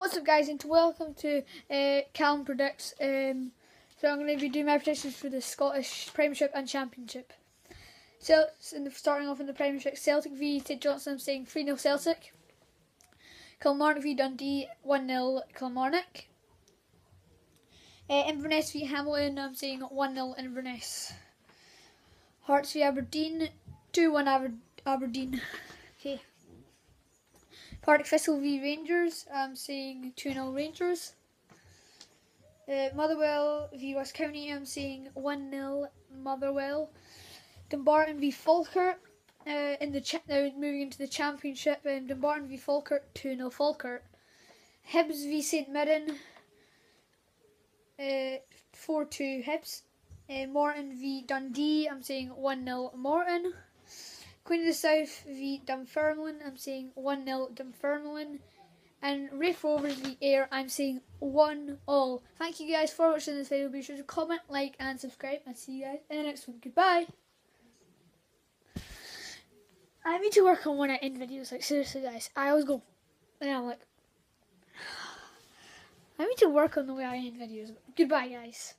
What's up guys and welcome to uh, Callum Predicts. Um, so I'm going to be doing my predictions for the Scottish Premiership and Championship. So the, starting off in the Premiership, Celtic v St Johnstone, I'm saying 3-0 Celtic. Kilmarnock v Dundee, 1-0 Kilmarnock. Uh, Inverness v Hamilton, I'm saying 1-0 Inverness. Hearts v Aberdeen, 2-1 Aber Aberdeen. Okay. Partick Thistle v Rangers. I'm saying 2 0 Rangers. Uh, Motherwell v Ross County. I'm saying 1 0 Motherwell. Dumbarton v Falkirk. Uh, in the cha- now moving into the championship, um, Dumbarton v Falkirk 2 0 Falkirk. Hibs v St Mirren. Uh, 4 2 Hibs. Uh, Morton v Dundee. I'm saying 1 0 Morton. Queen of the South v Dunfermline, I'm saying 1 0 Dunfermline. And Raith Rovers v Ayr, I'm saying 1 all. Thank you guys for watching this video. Be sure to comment, like, and subscribe. And see you guys in the next one. Goodbye. I need to work on when I end videos. Like, seriously, guys. I always go, and I'm like, I need to work on the way I end videos. Goodbye, guys.